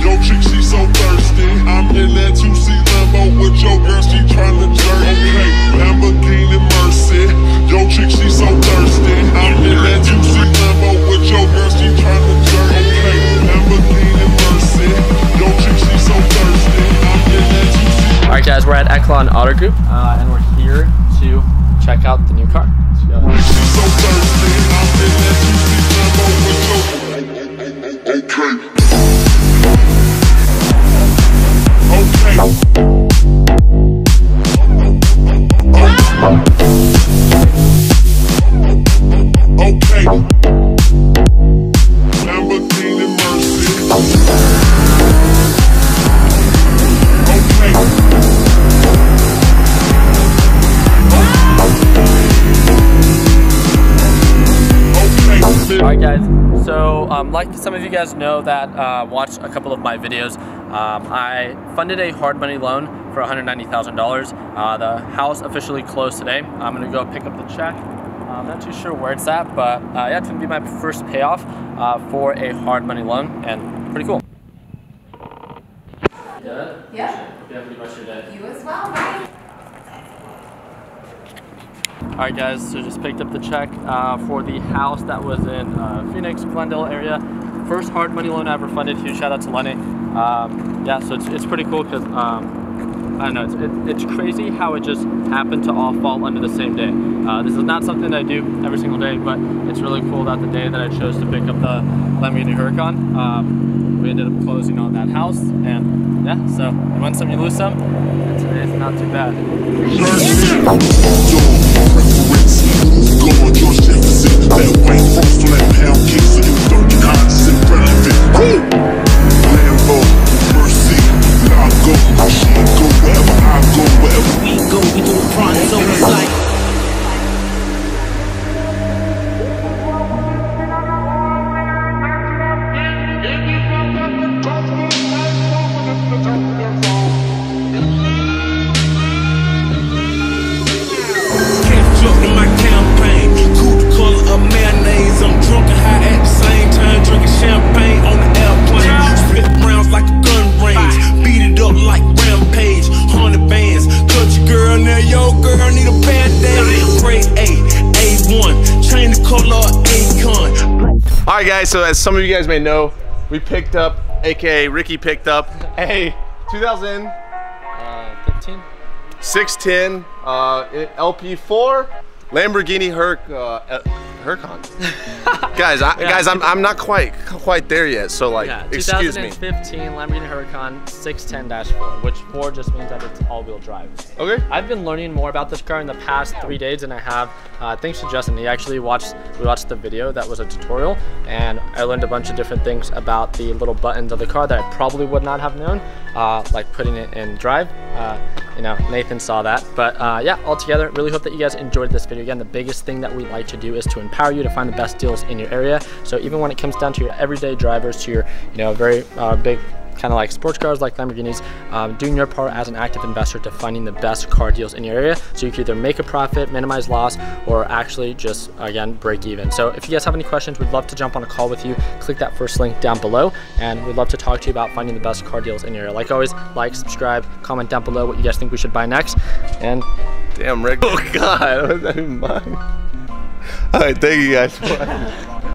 Yo, chick, she so thirsty. I'm in that 2C Lambo with your girl, she tryna jerk. We're at Echelon Auto Group, uh, and we're here to check out the new car. All right, guys. So, um, like some of you guys know that uh, watched a couple of my videos, um, I funded a hard money loan for $190,000. Uh, the house officially closed today. I'm gonna go pick up the check. I'm not too sure where it's at, but uh, yeah, it's gonna be my first payoff uh, for a hard money loan, and pretty cool. Good. Yeah. Hope you have a good rest of your day. You as well, right? All right, guys. So just picked up the check uh, for the house that was in uh, Phoenix, Glendale area. First hard money loan I ever funded. Huge shout out to Lenny. Um, yeah, so it's, it's pretty cool because um, I don't know. It's, it, it's crazy how it just happened to all fall under the same day. Uh, this is not something that I do every single day, but it's really cool that the day that I chose to pick up the Lamborghini Huracan, um, we ended up closing on that house. And yeah, so you win some, you lose some. And today's not too bad. We right, guys. So as some of you guys may know, we picked up, aka Ricky picked up a 2016 Uh, 15? uh, LP4 Lamborghini Herc uh, Huracan. guys, I, Yeah. guys, I'm, I'm not quite quite there yet. So like, Yeah, excuse me. 2015 Lamborghini Huracan 610-4, which 4 just means that it's all-wheel drive. Okay. I've been learning more about this car in the past three days than I have uh, thanks to Justin. He actually watched we watched the video that was a tutorial, and I learned a bunch of different things about the little buttons of the car that I probably would not have known, uh, like putting it in drive. Uh, you know, Nathan saw that. But uh, yeah, altogether, really hope that you guys enjoyed this video. Again, the biggest thing that we like to do is to empower you to find the best deals in your area. So even when it comes down to your everyday drivers, to your you know very uh, big kind of like sports cars like Lamborghinis, um, doing your part as an active investor to finding the best car deals in your area so you can either make a profit, minimize loss, or actually just, again, break even. So if you guys have any questions, we'd love to jump on a call with you. Click that first link down below, and we'd love to talk to you about finding the best car deals in your area. Like always, like, subscribe, comment down below what you guys think we should buy next, and Damn, Rick. Oh God, was that in mine? All right, thank you guys.